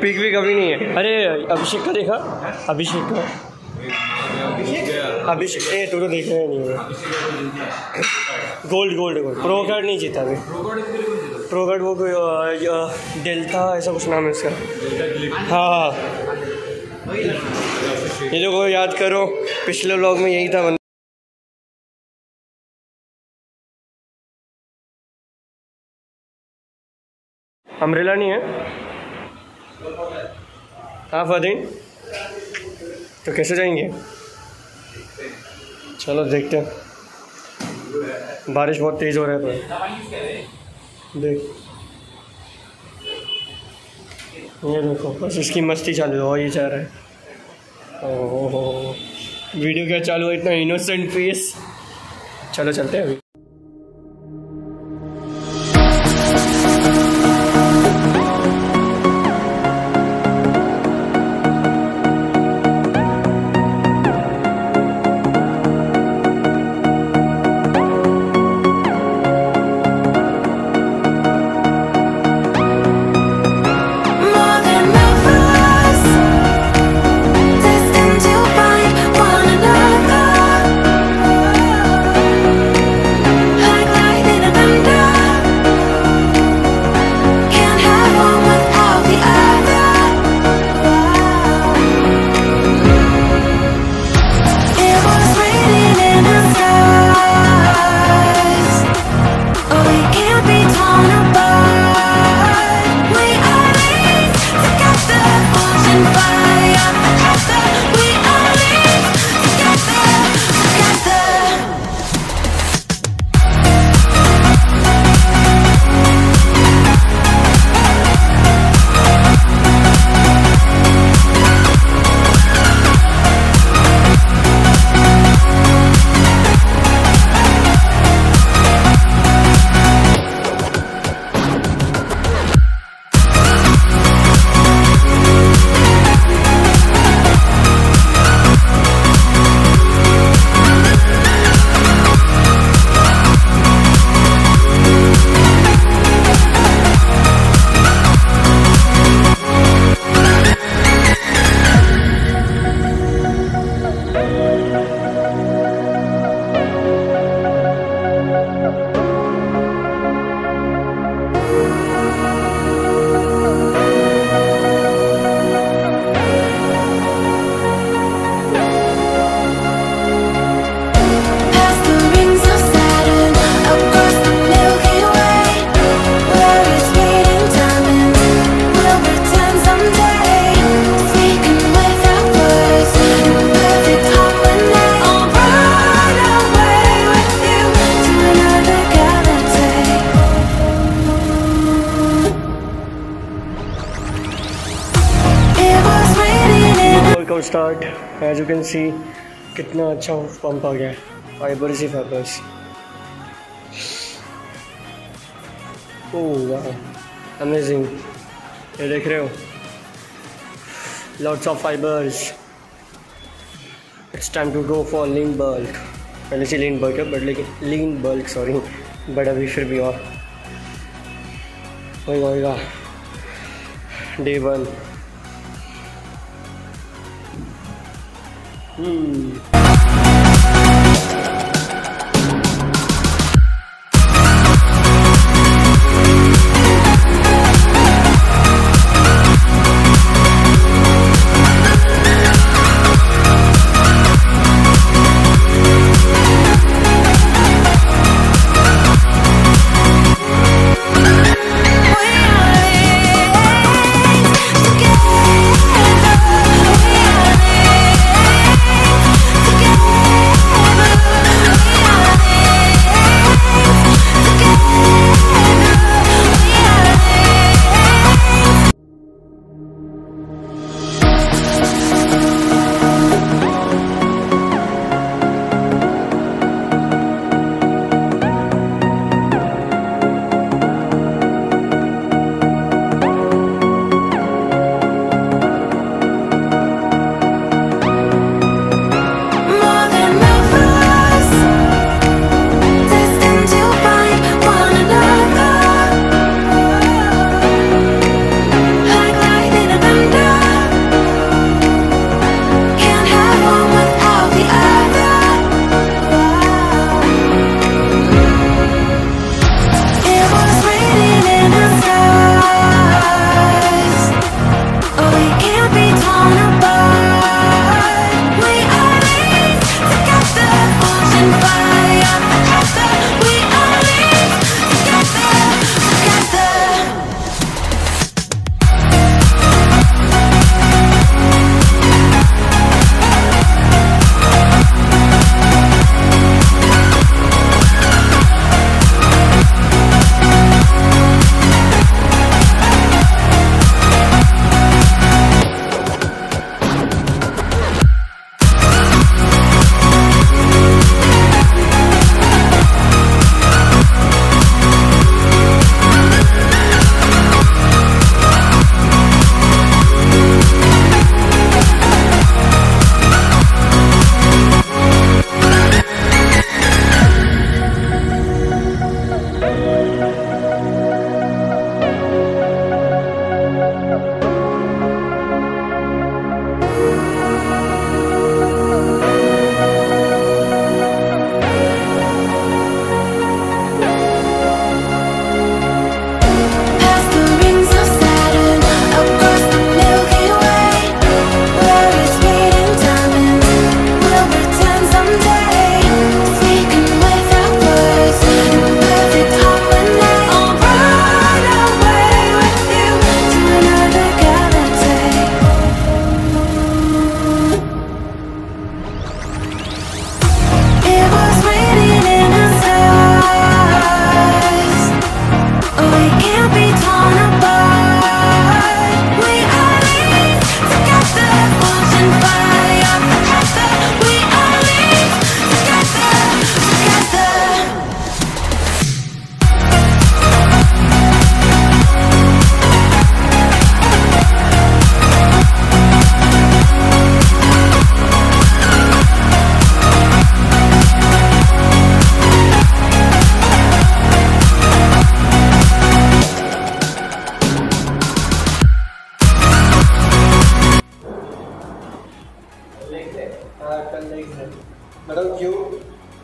Pick भी कभी नहीं है। अरे, अभिषेक का देखा? अभिषेक का। अभिषेक, ए, तू तो देख रहा नहीं gold gold gold. Pro card नहीं जीता अभी। प्रो कार्ड वो कोई डेल्टा ऐसा कुछ नाम है इसका हाँ हाँ ये देखो याद करो, पिछले व्लॉग में यही था बंदा अम्ब्रेला नहीं है? हाँ फदीन तो कैसे जाएँगे? चलो देखते हैं। बारिश बहुत तेज़ हो रहा है पर। देख। ये देखो, बस इसकी मस्ती चालू है ये जा रहा है। ओहो। वीडियो क्या चालू है? इतना इनोसेंट फेस चलो चलते हैं अभी। Start as you can see कितना अच्छा पंप आ गया है। फाइबर्स ही फाइबर्स ओह अमेजिंग ये देख रहे हो? Lots of fibres it's time to go for lean bulk पहले से लीन बल्क है बट लेकिन लीन बल्क सॉरी बट अभी फिर भी और। होएगा डे वन 嗯。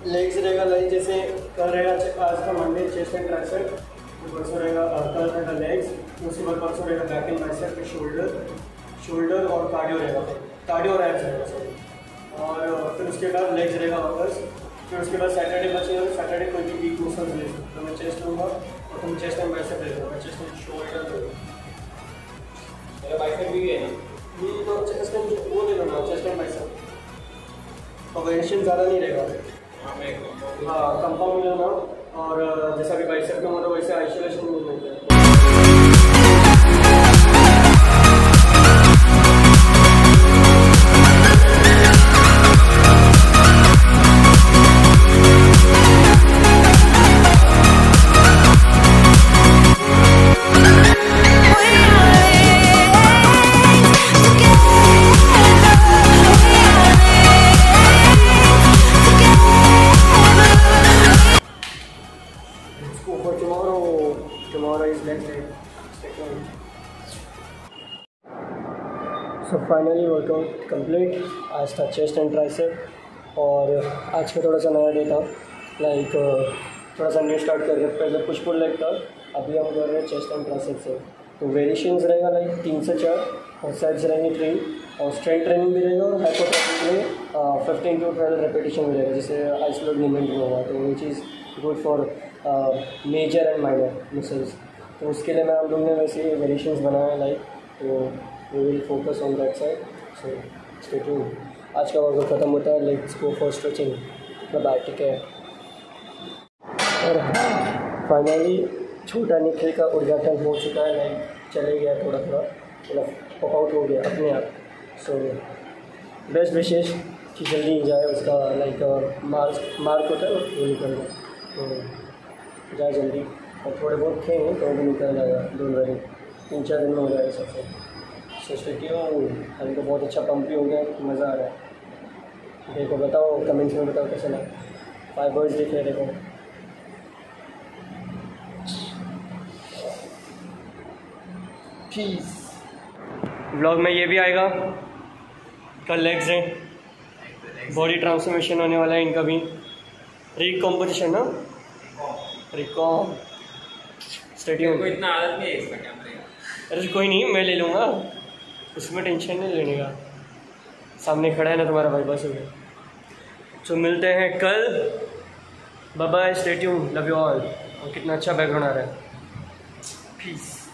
लेग्स रहेगा लाइक जैसे कल रहेगा आज का मंडे चेस्ट एंड ट्राइसेप परसों रहेगा कल रहेगा लेग्स उसके बाद परसों रहेगा बैक एंड बाइसेप फिर शोल्डर शोल्डर और कार्डियो रहेगा कार्डियो और एब्स रहेगा सॉरी और फिर उसके बाद लेग्स रहेगा वापस फिर उसके बाद सैटरडे बचेगा सैटरडे कोई भी वीक मसल्स ले सकते तो मैं चेस्ट लूँगा और तुम चेस्ट एंड बाइसेप ले लूँगा चेस्ट एंड शोल्डर ले मेरा बाइसेप भी है ना? ये तो चेस्ट एंड वो ले लूँगा चेस्ट एंड बाइसेप और वेरिएशन ज़्यादा नहीं रहेगा। कंपाउंड लेना और जैसा कि बाइसेप में होता है वैसे आइसोलेशन मूवमेंट है So वर्कआउट complete. आज था चेस्ट एंड ट्राइसेप और आज का थोड़ा सा नया डे था लाइक थोड़ा सा न्यू स्टार्ट कर रहे, पहले पुश पुल लेग था, अभी हम कर रहे हैं चेस्ट एंड ट्राइसेप से तो वेरिएशंस रहेगा लाइक तीन से चार, और सेट्स रहेंगे थ्री और स्ट्रेंथ ट्रेनिंग भी रहेगा, और हाइपोट्रोफी में फिफ्टीन टू ट्वेल्व रेपिटेशन भी रहेगा, जैसे आइसोलेट मूवमेंट भी होगा तो which cheese good for major and minor muscles तो उसके लिए मैं हम लोग ने वैसे वेरिएशंस बनाए हैं लाइक तो we will focus on that side so stay tune आज का वर्कआउट खत्म होता है let's go for stretching bye ठीक है और फाइनली छोटा निखिल का उद्घाटन हो चुका है लाइक चले गया थोड़ा थोड़ा मतलब पॉप आउट हो गया अपने आप। सो बेस्ट विशेष कि जल्दी जाए उसका लाइक मार्क मार्क होता है, वो निकल जाए तो जाए जल्दी। और थोड़े बहुत थे तो भी निकल जाएगा वरी तीन चार दिन में हो जाएगा सबसे सो स्टेटियो अभी तो बहुत अच्छा पंप भी हो गया मज़ा आ रहा है। देखो बताओ कमेंट्स में बताओ कैसा लगा? फाइव वर्ड्स दिख रहे देखो। पीस ब्लॉग में ये भी आएगा। कल लेग्स हैं। बॉडी ट्रांसफॉर्मेशन होने वाला है इनका भी। रिक कॉम्पोजिशन ना? रिकॉम स्टेडियम को इतना आदत नहीं है इसका कैमरे का। अरे कोई नहीं मैं ले लूँगा। उसमें टेंशन नहीं लेने का। सामने खड़ा है ना तुम्हारा भाई, बस हो गया। तो मिलते हैं कल। Bye stay tuned love you all और कितना अच्छा बैकग्राउंड आ रहा है। पीस